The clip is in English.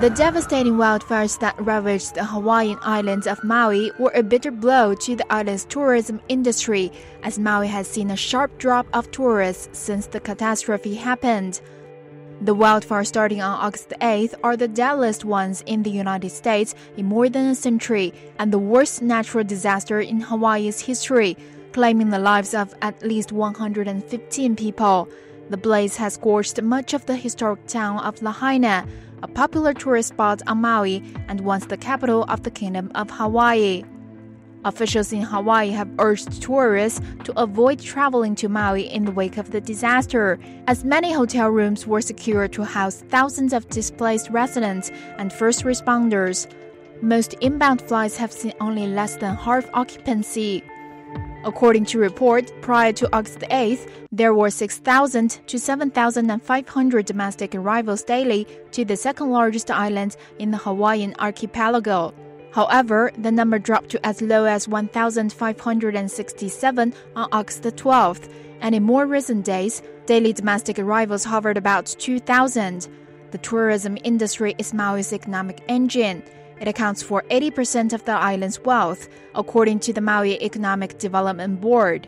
The devastating wildfires that ravaged the Hawaiian islands of Maui were a bitter blow to the island's tourism industry, as Maui has seen a sharp drop of tourists since the catastrophe happened. The wildfires starting on August 8th are the deadliest ones in the United States in more than a century and the worst natural disaster in Hawaii's history, claiming the lives of at least 115 people. The blaze has scorched much of the historic town of Lahaina, a popular tourist spot on Maui and once the capital of the Kingdom of Hawaii. Officials in Hawaii have urged tourists to avoid traveling to Maui in the wake of the disaster, as many hotel rooms were secured to house thousands of displaced residents and first responders. Most inbound flights have seen only less than half occupancy. According to report, prior to August 8th, there were 6,000 to 7,500 domestic arrivals daily to the second largest island in the Hawaiian archipelago. However, the number dropped to as low as 1,567 on August 12th, and in more recent days, daily domestic arrivals hovered about 2,000. The tourism industry is Maui's economic engine. It accounts for 80% of the island's wealth, according to the Maui Economic Development Board.